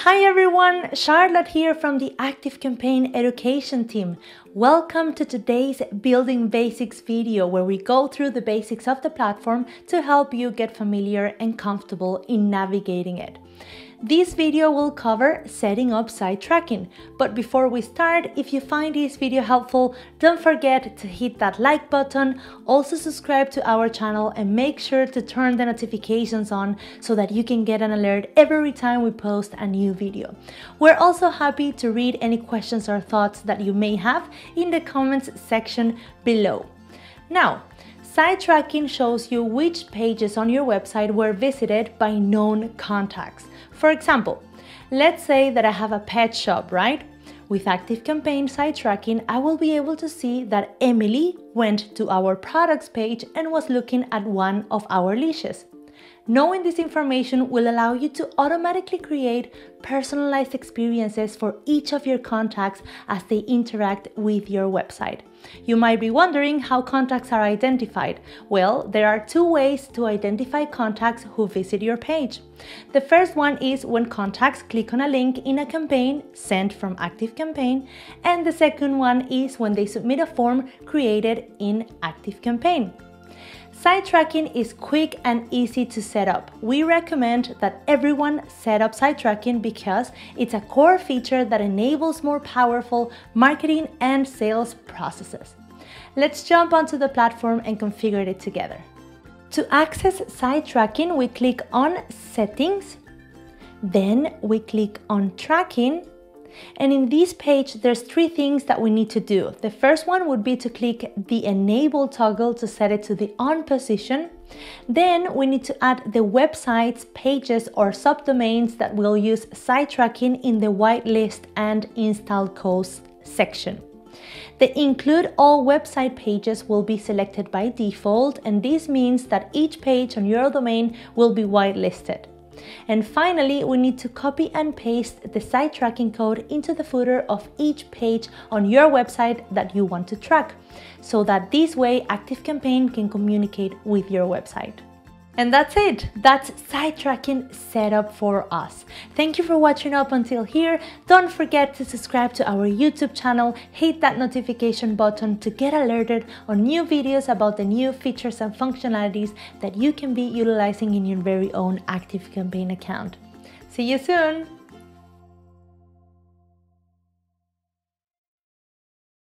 Hi everyone, Charlotte here from the ActiveCampaign education team. Welcome to today's Building Basics video where we go through the basics of the platform to help you get familiar and comfortable in navigating it. This video will cover setting up site tracking. But before we start, if you find this video helpful, don't forget to hit that like button, also subscribe to our channel and make sure to turn the notifications on so that you can get an alert every time we post a new video. We're also happy to read any questions or thoughts that you may have in the comments section below. Now, Site tracking shows you which pages on your website were visited by known contacts. For example, let's say that I have a pet shop, right? With ActiveCampaign site tracking, I will be able to see that Emily went to our products page and was looking at one of our leashes. Knowing this information will allow you to automatically create personalized experiences for each of your contacts as they interact with your website. You might be wondering how contacts are identified. Well, there are two ways to identify contacts who visit your page. The first one is when contacts click on a link in a campaign sent from ActiveCampaign, and the second one is when they submit a form created in ActiveCampaign. Tracking is quick and easy to set up. We recommend that everyone set up site tracking because it's a core feature that enables more powerful marketing and sales processes. Let's jump onto the platform and configure it together. To access site tracking, we click on Settings, then we click on Tracking, and in this page, there's three things that we need to do. The first one would be to click the enable toggle to set it to the on position. Then we need to add the websites, pages, or subdomains that will use site tracking in the whitelist and install codes section. The include all website pages will be selected by default and this means that each page on your domain will be whitelisted. And finally, we need to copy and paste the site tracking code into the footer of each page on your website that you want to track, so that this way ActiveCampaign can communicate with your website. And that's it. That's site tracking set up for us. Thank you for watching up until here. Don't forget to subscribe to our YouTube channel, hit that notification button to get alerted on new videos about the new features and functionalities that you can be utilizing in your very own ActiveCampaign account. See you soon!